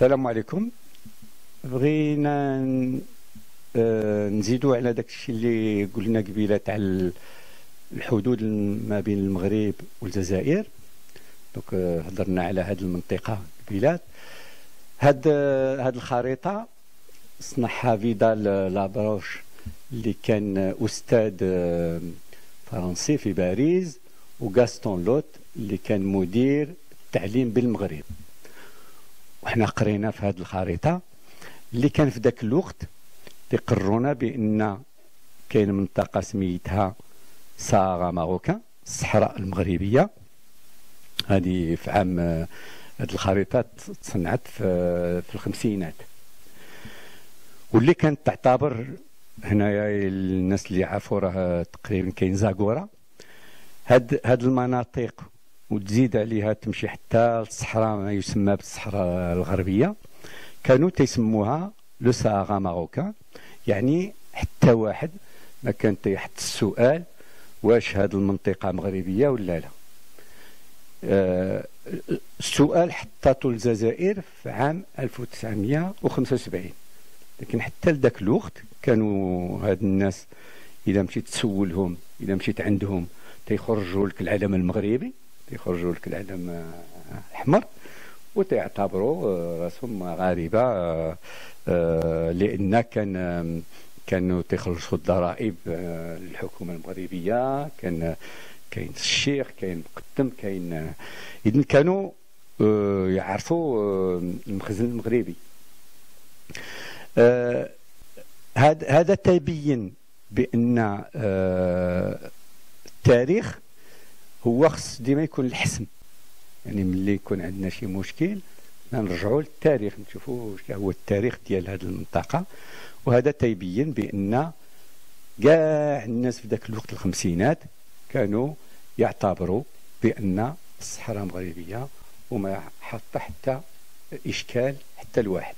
السلام عليكم. بغينا آه، نزيدوا على داك الشيء اللي قلنا قبيلة تاع الحدود ما بين المغرب والجزائر. donc آه، هضرنا على هذه المنطقة قبيلات هاد آه، هاد الخريطة صنعها فيدال لابروش اللي كان أستاذ فرنسي في باريس وغاستون لوت اللي كان مدير التعليم بالمغرب. وحنا قرينا في هذه الخريطة اللي كان في ذاك الوقت تقرونا بأن كاين منطقة سميتها ساغا ماروكا الصحراء المغربية. هذه في عام هذه الخريطة تصنعت في, في الخمسينات. واللي كانت تعتبر هنايا الناس اللي عارفوا راه تقريبا كاين زاكورا هاد هاد المناطق وتزيد عليها تمشي حتى الصحراء ما يسمى بالصحراء الغربية. كانوا تيسموها لو ساغا ماروكان يعني حتى واحد ما كان تيحط السؤال واش هذه المنطقة مغربية ولا لا. آه السؤال حطته الجزائر في عام 1975 لكن حتى لذاك الوقت كانوا هاد الناس إذا مشيت تسولهم إذا مشيت عندهم تيخرجوا لك العلم المغربي. تيخرجوا لك العلم الاحمر وتيعتبروا آه، راسهم مغاربه آه، آه، لأن كان كانوا تيخلصوا الضرائب للحكومة المغربية كان كاين الشيخ كاين مقدم كاين اذا كانوا يعرفوا المخزن المغربي. هذا تبين بأن التاريخ هو خص ديما يكون الحسم. يعني ملي يكون عندنا شي مشكل نرجعوا للتاريخ نشوفوا هو التاريخ ديال هذه المنطقة. وهذا تيبين بأن كاع الناس في ذاك الوقت الخمسينات كانوا يعتبروا بأن الصحراء مغربية وما حط حتى إشكال حتى الواحد.